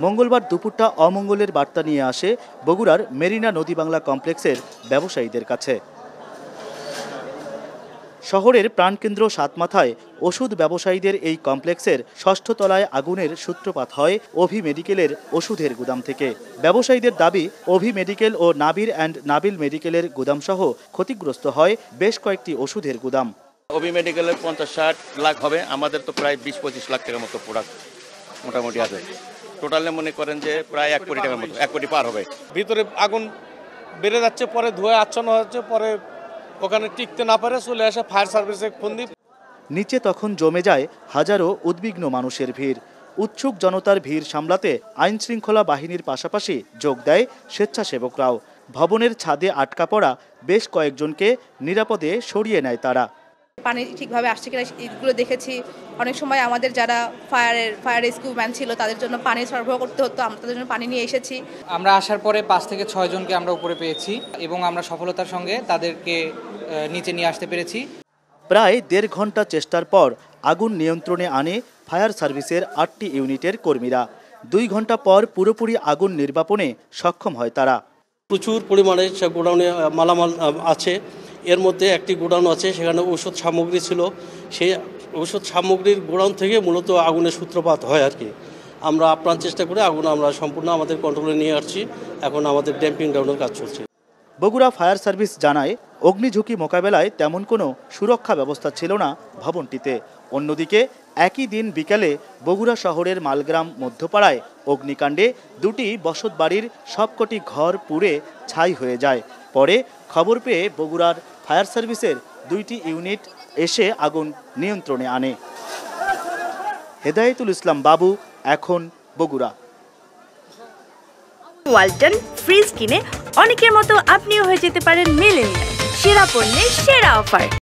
মঙ্গলবার দুপুরটা অমঙ্গলের বার্তা নিয়ে আসে বগুড়ার মেরিনা নদী বাংলা কমপ্লেক্সের ব্যবসায়ীদের কাছে। শহরের প্রাণকেন্দ্র সাতমাথায় ওষুধ ব্যবসায়ীদের এই কমপ্লেক্সের ষষ্ঠ তলায় আগুনের সূত্রপাত হয় অভি মেডিকেলের ওষুধের গুদাম থেকে। ব্যবসায়ীদের দাবি, অভি মেডিকেল ও নাবির অ্যান্ড নাবিল মেডিকেলের গুদামসহ ক্ষতিগ্রস্ত হয় বেশ কয়েকটি ওষুধের গুদাম। অভি মেডিকেলের পঞ্চাশ ষাট লাখ হবে, আমাদের তো প্রায় বিশ পঁচিশ লাখ টাকার মতো প্রোডাক্ট মোটামুটি আছে। টোটালে মনে করেন যে প্রায় এক কোটি টাকার মতো এক কোটি পার হবে। ভিতরে আগুন বেড়ে যাচ্ছে পরে ধোঁয়া আচ্ছন্ন হচ্ছে পরে ওখানে টিকতে না পারে চলে আসে ফায়ার সার্ভিসে ফোন দিই নিচে তখন জমে যায় হাজারো উদ্বিগ্ন মানুষের ভিড়। উৎসুক জনতার ভিড় সামলাতে আইন শৃঙ্খলা বাহিনীর পাশাপাশি যোগ দেয় স্বেচ্ছাসেবকরাও। ভবনের ছাদে আটকা পড়া বেশ কয়েকজনকে নিরাপদে সরিয়ে নেয় তারা। পানি ঠিকভাবে আসছে কিনা এগুলো দেখেছি। অনেক সময় আমাদের যারা ফায়ারের ফায়ার রেস্কিউ ম্যান ছিল তাদের জন্য পানি সরবরাহ করতে হতো আমরা তাদের জন্য পানি নিয়ে এসেছি। আমরা আসার পরে পাঁচ থেকে ছয় জনকে আমরা উপরে পেয়েছি এবং আমরা সফলতার সঙ্গে তাদেরকে নিচে নিয়ে আসতে পেরেছি। প্রায় দেড় ঘণ্টা চেষ্টার পর আগুন নিয়ন্ত্রণে আনে ফায়ার সার্ভিসের আটটি ইউনিটের কর্মীরা। দুই ঘণ্টা পর পুরোপুরি আগুন নির্বাপনে সক্ষম হয় তারা। প্রচুর পরিমাণে গোডাউনে মালামাল আছে। এর মধ্যে একটি গোডাউন আছে, সেখানে ঔষধ সামগ্রী ছিল। সেই ঔষধ সামগ্রীর গোডাউন থেকে মূলত আগুনের সূত্রপাত হয় আর কি। আমরা আপ্রাণ চেষ্টা করে আগুন আমরা সম্পূর্ণ আমাদের কন্ট্রোলে নিয়ে আসছি। এখন আমাদের ড্যাম্পিং ডাউনের কাজ চলছে। বগুড়া ফায়ার সার্ভিস জানায়, অগ্নিঝুঁকি মোকাবেলায় তেমন কোনো সুরক্ষা ব্যবস্থা ছিল না ভবনটিতে। অন্যদিকে, একই দিন বিকেলে বগুড়া শহরের মালগ্রাম মধ্যপাড়ায় অগ্নিকাণ্ডে দুটি বসতবাড়ির সবকটি ঘর পুড়ে ছাই হয়ে যায়। পরে খবর পেয়ে বগুড়ার ফায়ার সার্ভিসের দুইটি ইউনিট এসে আগুন নিয়ন্ত্রণে আনে। হেদায়েতুল ইসলাম বাবু, এখন বগুড়া। ওয়ালটন ফ্রিজ কিনে অনেকের মতো আপনিও হয়ে যেতে পারেন মেলেনিয়া সেরা পণ্যের সেরা অফার।